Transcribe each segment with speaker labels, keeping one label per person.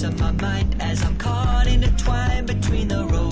Speaker 1: piece of my mind as I'm caught in a twine between the road.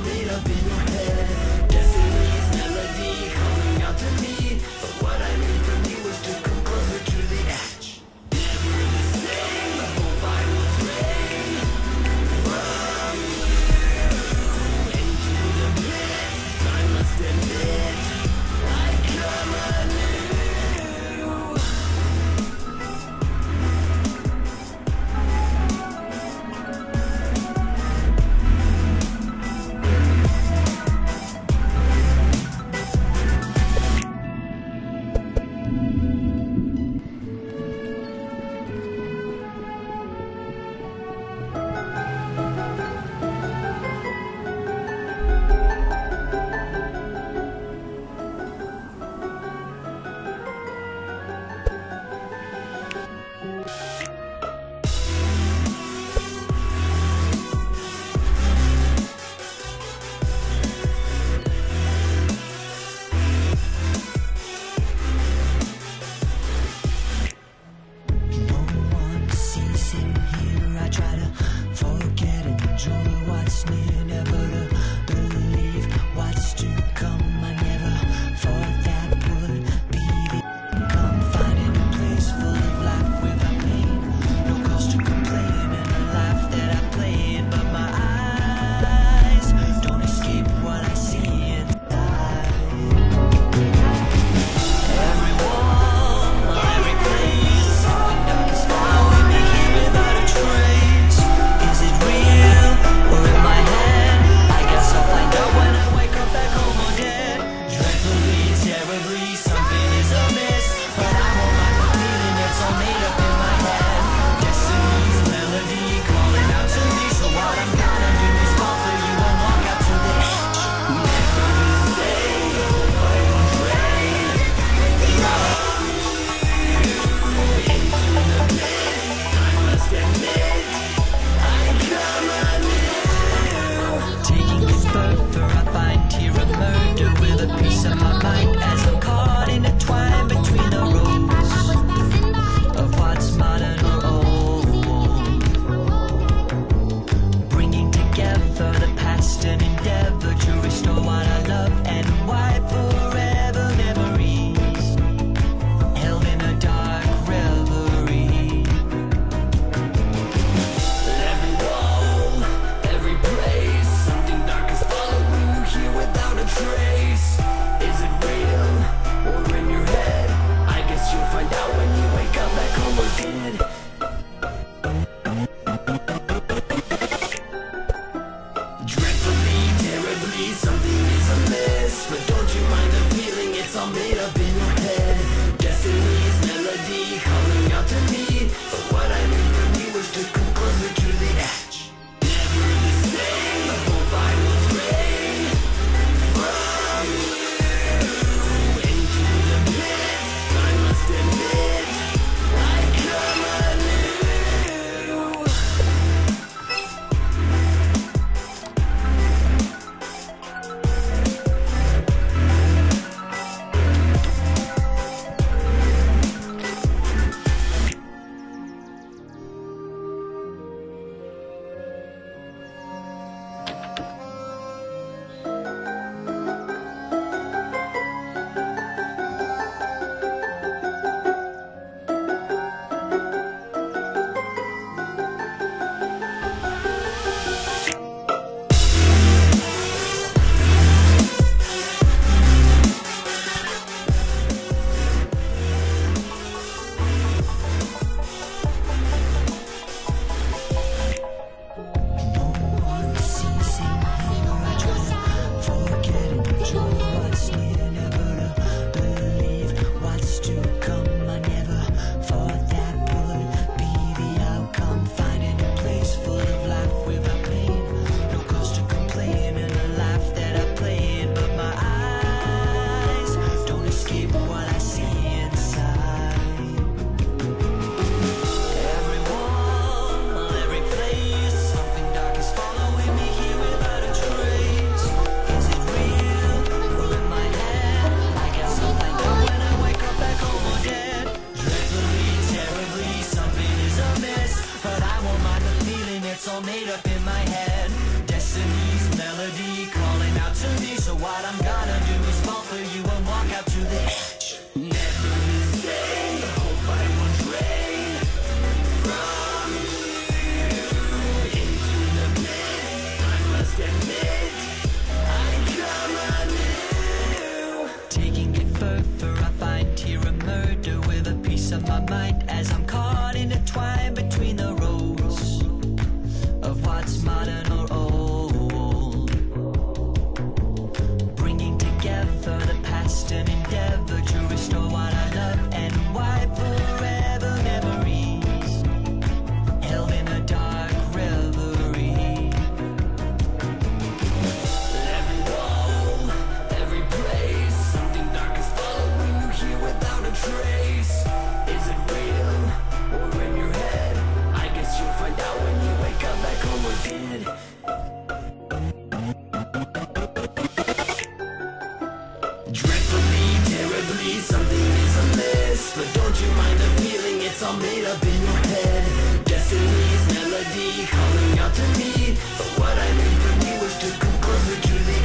Speaker 1: me to be. sense But don't you mind the feeling, it's all made up in your head. Destiny's melody calling out to me. But what I really was to why, but Terribly, terribly, something is amiss But don't you mind the feeling, it's all made up in your head. Destiny's melody calling out to me. But what I meant for me was to compose with
Speaker 2: Julie